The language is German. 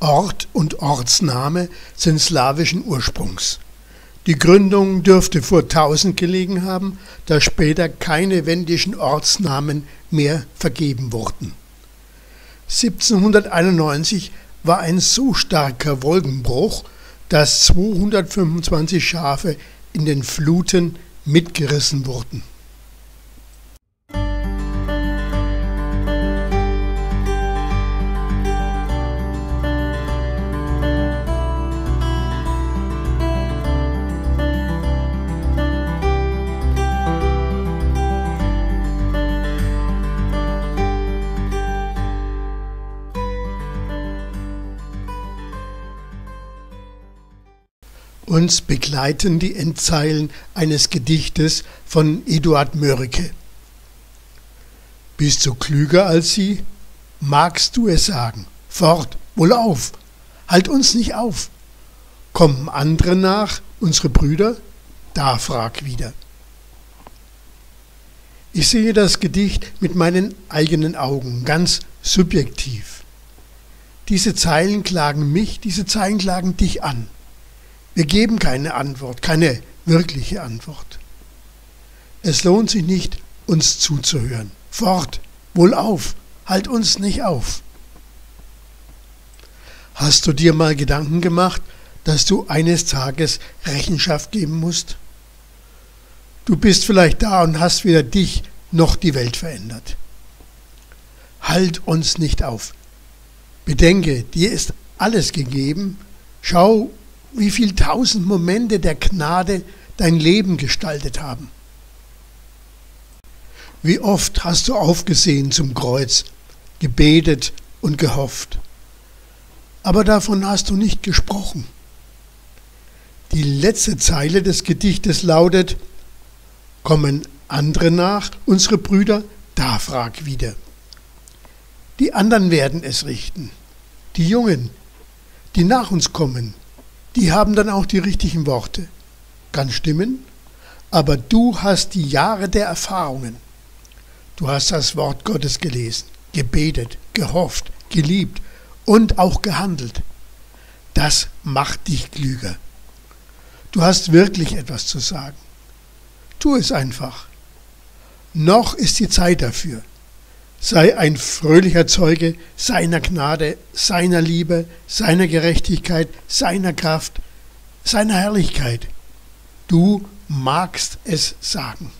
Ort und Ortsname sind slawischen Ursprungs. Die Gründung dürfte vor 1000 gelegen haben, da später keine wendischen Ortsnamen mehr vergeben wurden. 1791 war ein so starker Wolkenbruch, dass 225 Schafe in den Fluten mitgerissen wurden. Uns begleiten die Endzeilen eines Gedichtes von Eduard Mörike. Bist du klüger als sie? Magst du es sagen? Fort, wohlauf, halt uns nicht auf. Kommen andere nach, unsere Brüder? Da frag wieder. Ich sehe das Gedicht mit meinen eigenen Augen, ganz subjektiv. Diese Zeilen klagen mich, diese Zeilen klagen dich an. Wir geben keine Antwort, keine wirkliche Antwort. Es lohnt sich nicht, uns zuzuhören. Fort, wohlauf, halt uns nicht auf. Hast du dir mal Gedanken gemacht, dass du eines Tages Rechenschaft geben musst? Du bist vielleicht da und hast weder dich noch die Welt verändert. Halt uns nicht auf. Bedenke, dir ist alles gegeben. Schau wie viel tausend Momente der Gnade dein Leben gestaltet haben. Wie oft hast du aufgesehen zum Kreuz, gebetet und gehofft. Aber davon hast du nicht gesprochen. Die letzte Zeile des Gedichtes lautet, kommen andere nach, unsere Brüder, da frag wieder. Die anderen werden es richten, die Jungen, die nach uns kommen, die haben dann auch die richtigen Worte. Kann stimmen, aber du hast die Jahre der Erfahrungen. Du hast das Wort Gottes gelesen, gebetet, gehofft, geliebt und auch gehandelt. Das macht dich klüger. Du hast wirklich etwas zu sagen. Tu es einfach. Noch ist die Zeit dafür. Sei ein fröhlicher Zeuge seiner Gnade, seiner Liebe, seiner Gerechtigkeit, seiner Kraft, seiner Herrlichkeit. Du magst es sagen.